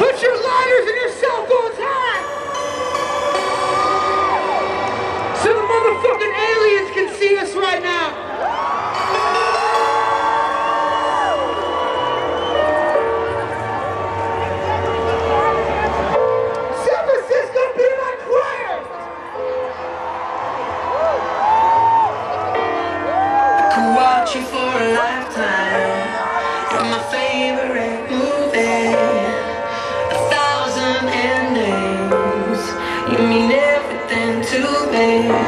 Put your mean everything to me.